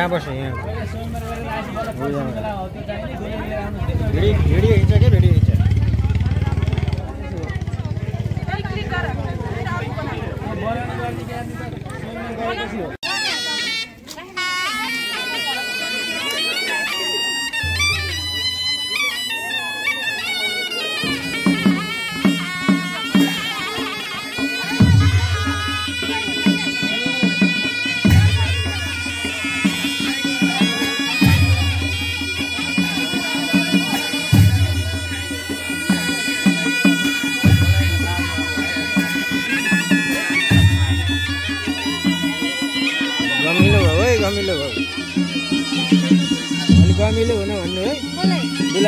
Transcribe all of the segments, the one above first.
यहाँ बस यहाँ। भिडियो ल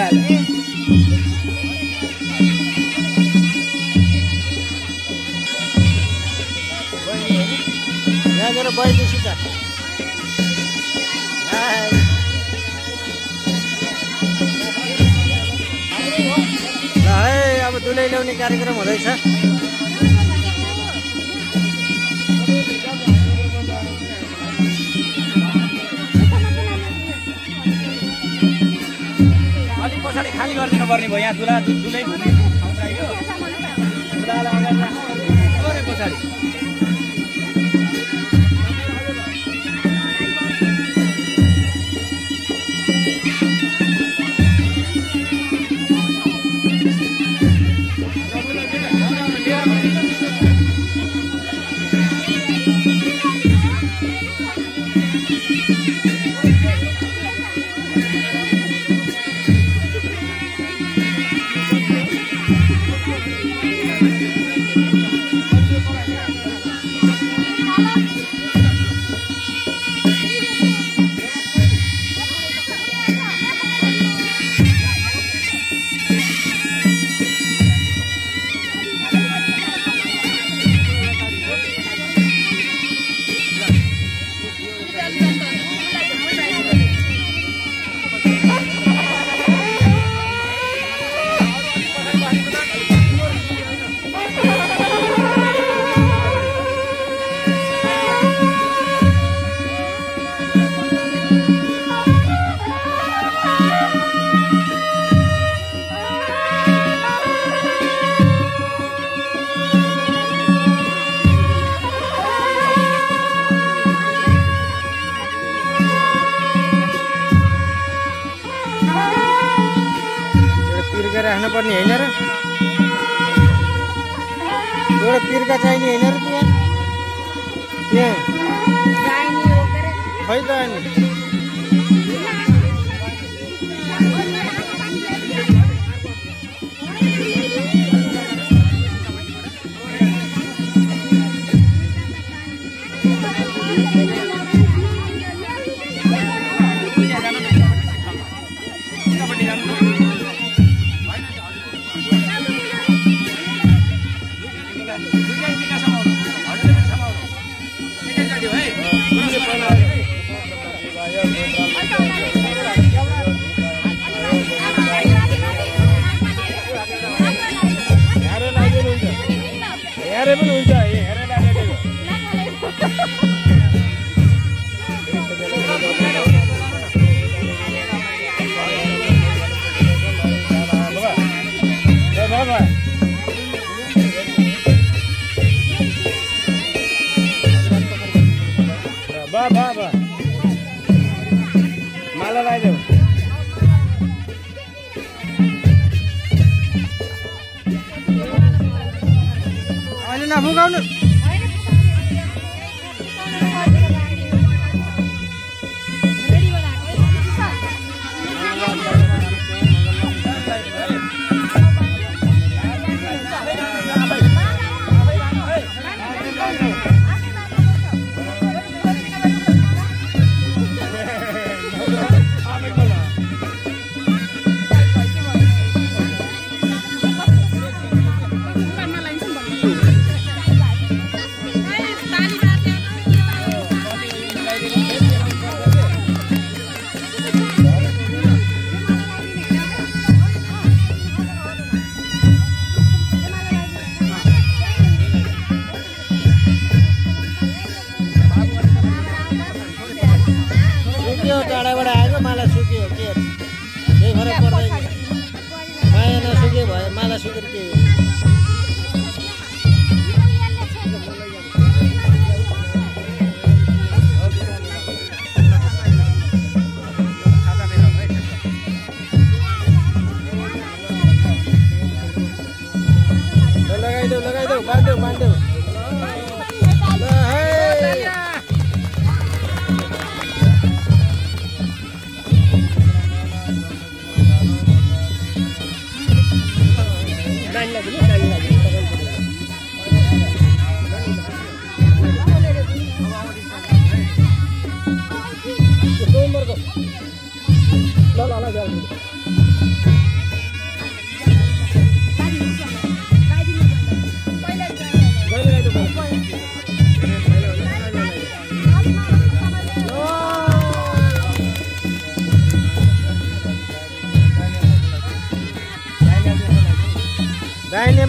ल गएर त है अब दुलै ल्याउने कार्यक्रम हुँदैछ खाली गरिदिनु पर्ने भयो। यहाँ दुला दुलै घुम्नु दुला पछाडि। Faidan.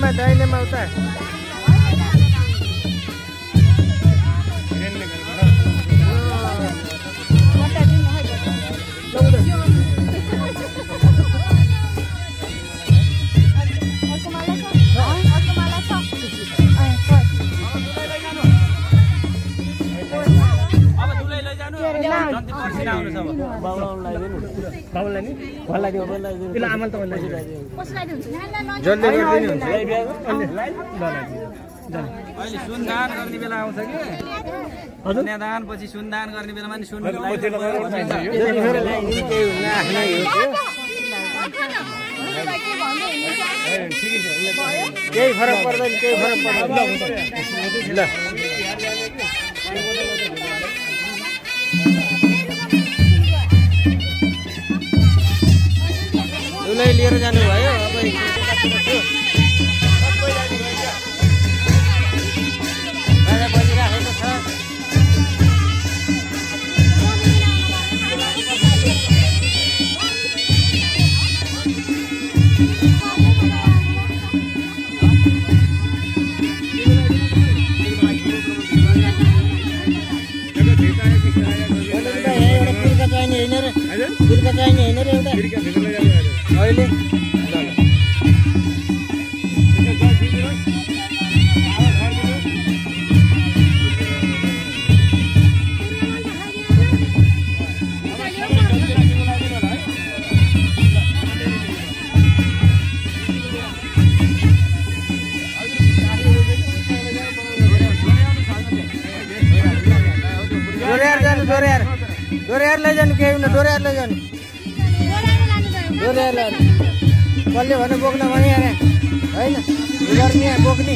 में दाहिने में होता है। अहिले सुनदान गर्ने बेला आउँछ कि कन्यादान पछि सुनदान गर्ने बेलामा नि सुन केही फरक पर्दैन केही फरक पर्दैन दुलै लिएर जानुभयो। अब बाजा बजिराखेको छ। एउटा चाहिने होइन र चाहिने होइन र एउटा अहिले डोर्याएर जानु डोर्याएर डोर्याएर लैजानु केही हुन डोर्याएर लैजानु। लानु कसले भने बोक्न भने होइन गर्ने बोक्ने।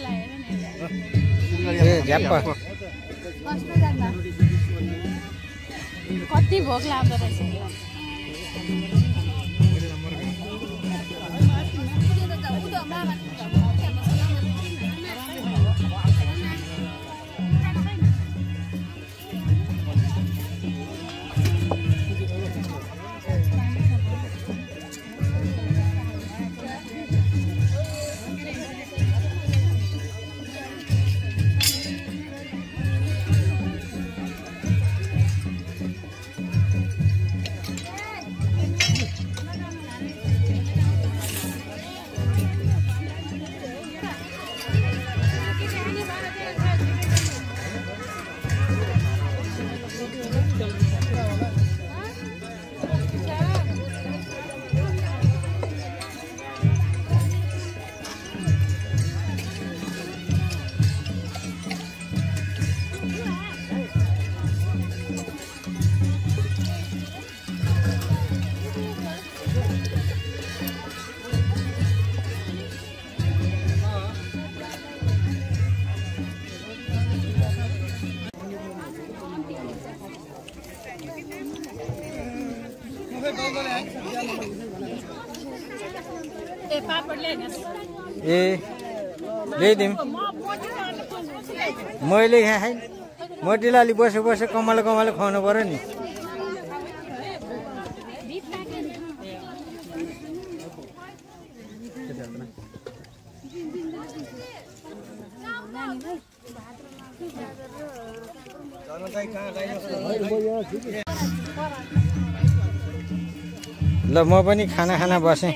कति भोक लाग्दो रहेछ? मैले यहाँ मोटीलाई अलिक बसे बसे कमालो कमालो खुवाउनु पऱ्यो नि। ल म पनि खाना खाना बसेँ।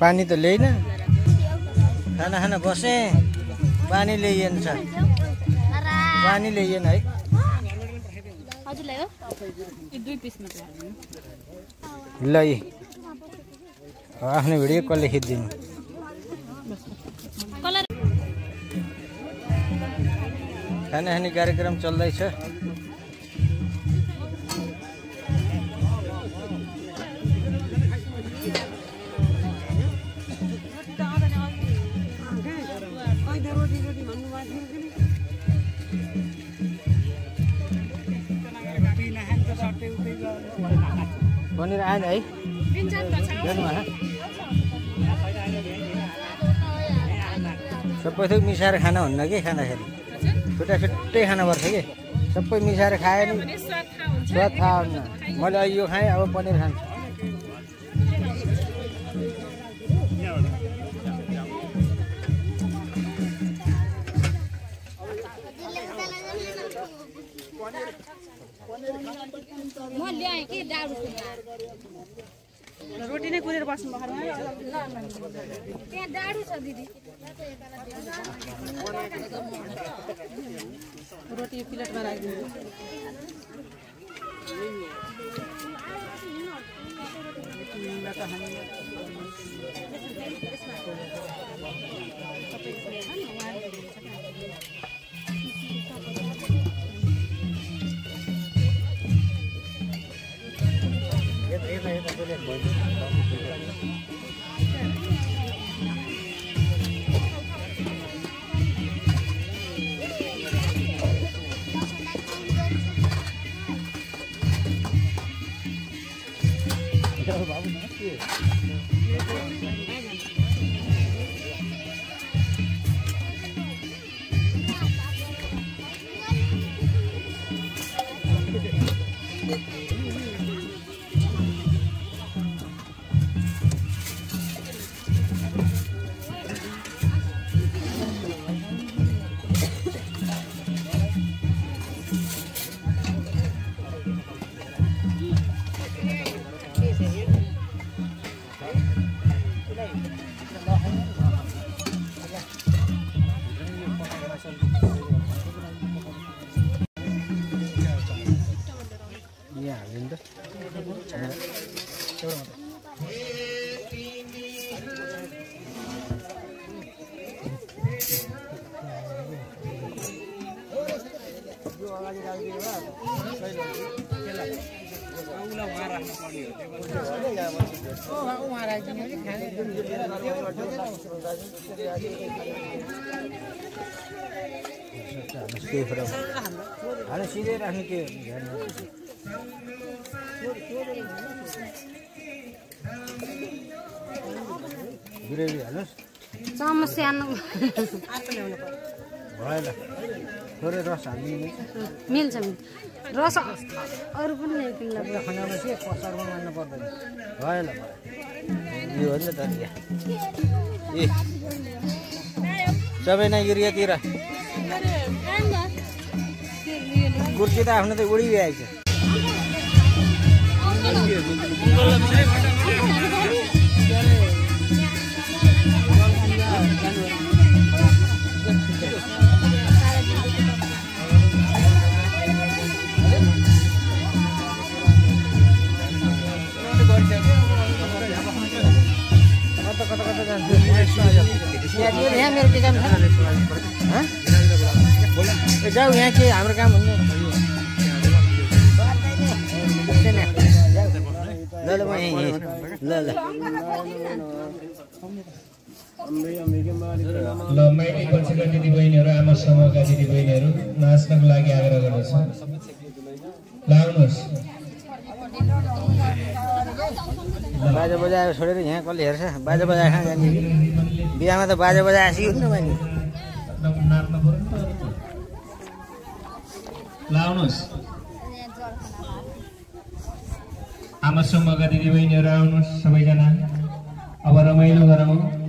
पानी त ल्याइन। खाना खाना बसेँ। पानी ल्याइएन छ पानी ल्याइएन है। हजुरलाई हो? यो दुई पिस मात्र राखिदिनु ल। आफ्नो भिडियो कसले खिचिदिनु? खाना खाने कार्यक्रम चल्दैछ। पनिर आएन है? सबै थोक मिसाएर खाना हुन्न कि खाँदाखेरि? छुट्टा छुट्टै खानुपर्छ कि? सबै मिसाएर खायो नि। स्वाद थाहा हुन्न। मैले अहिले यो खाएँ अब पनिर खान्छु। म ल्याएँ कि डाडु रोटी नै कुरेर बस्नु भएन त्यहाँ डाडु छ दिदी रोटी प्लेटमा राखिदिनु। Thank सिधै राख्नु के बिरामी हाल्नुहोस् चम्मच सानो भएन थोरै रस हालिदिनु मिल्छ मिल्छ। रस अरू पनि ल्यायो तिमीलाई यो खानामा के यो हो नि त यहाँ ए। सबै नै युरियातिर। कुर्सी त आफ्नो त उडिरहेछ कता मेरो- जाऊ यहाँ के हाम्रो काम हुन्न ल ल। ल ल ल पछिका दिदीबहिनीहरू आमा समूहका दिदीबहिनीहरू नाच्नको लागि आग्रह गर्दछु ल आउनुहोस् बाजा बजाएर छोडेर यहाँ कसले हेर्छ? बाजा बजाएर कहाँ जाने? बिहामा त बाजा बजाएर सिक्नु नि नाच्नु पऱ्यो नि त अरू त। ल आउनुहोस् आमा दिदीबहिनीहरू आउनुहोस् सबैजना। अब रमाइलो गरौँ।